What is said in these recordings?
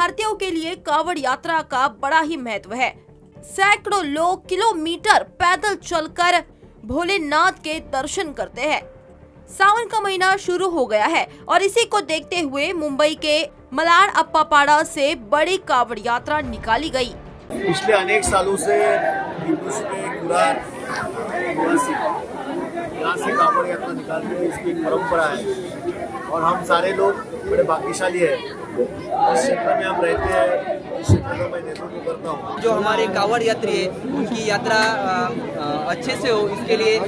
के लिए कावड़ यात्रा का बड़ा ही महत्व है। सैकड़ों लोग किलोमीटर पैदल चलकर भोलेनाथ के दर्शन करते हैं। सावन का महीना शुरू हो गया है और इसी को देखते हुए मुंबई के मलाड अप्पापाड़ा से बड़ी कावड़ यात्रा निकाली गई। पिछले अनेक सालों से यहाँ कावड़ यात्रा निकालने की इसकी परंपरा है। और हम सारे लोग बड़े भाग्यशाली है। इस क्षेत्र में हम रहते हैं इस क्षेत्र का मैं नेतृत्व करता हूँ। जो हमारे कांवड़ यात्री है उनकी यात्रा अच्छे से हो इसके लिए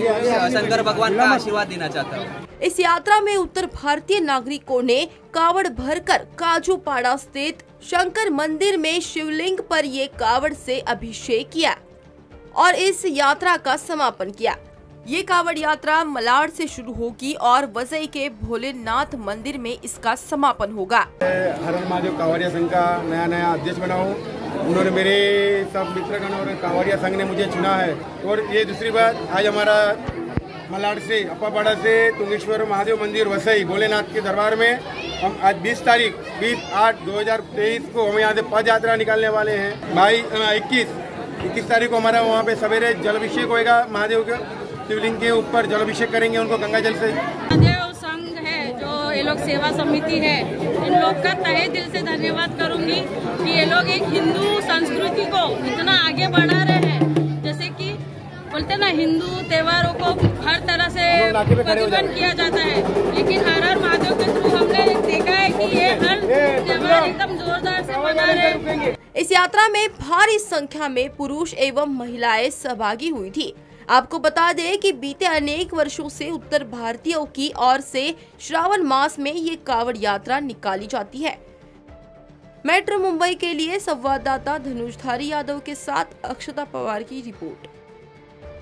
शंकर भगवान का आशीर्वाद देना चाहता हूँ। इस यात्रा में उत्तर भारतीय नागरिकों ने कावड़ भरकर काजूपाड़ा स्थित शंकर मंदिर में शिवलिंग पर ये कावड़ से अभिषेक किया और इस यात्रा का समापन किया। ये कावड़ यात्रा मलाड से शुरू होगी और वजई के भोलेनाथ मंदिर में इसका समापन होगा। हरण महादेव कांवरिया संघ का नया नया अध्यक्ष बना हूँ उन्होंने मेरे सब मित्रगण और कांवरिया संघ ने मुझे चुना है। और ये दूसरी बात, आज हमारा मलाड से, अप्पापाड़ा से तुंगेश्वर महादेव मंदिर वसई भोलेनाथ के दरबार में हम आज 20 तारीख 20 आठ 2023 को हम यहाँ से पद यात्रा निकालने वाले हैं। बाई इक्कीस इक्कीस तारीख को हमारा वहाँ पे सवेरे जल अभिषेक होएगा महादेव के। शिवलिंग के ऊपर जलाभिषेक करेंगे उनको गंगा जल से। महादेव संघ है जो ये लोग सेवा समिति है। इन लोग का तहे दिल से धन्यवाद करूँगी कि ये लोग एक हिंदू संस्कृति को इतना आगे बढ़ा रहे हैं। जैसे कि बोलते ना हिंदू त्योहारों को हर तरह से प्रतिबंध किया जाता है। लेकिन हर हर महादेव के थ्रू हमने देखा है कि ये हर त्योहार एकदम जोरदार से मना रहे हैं। इस यात्रा में भारी संख्या में पुरुष एवं महिलाएँ सहभागी हुई थी। आपको बता दें कि बीते अनेक वर्षों से उत्तर भारतीयों की ओर से श्रावण मास में ये कावड़ यात्रा निकाली जाती है। मेट्रो मुंबई के लिए संवाददाता धनुषधारी यादव के साथ अक्षता पवार की रिपोर्ट।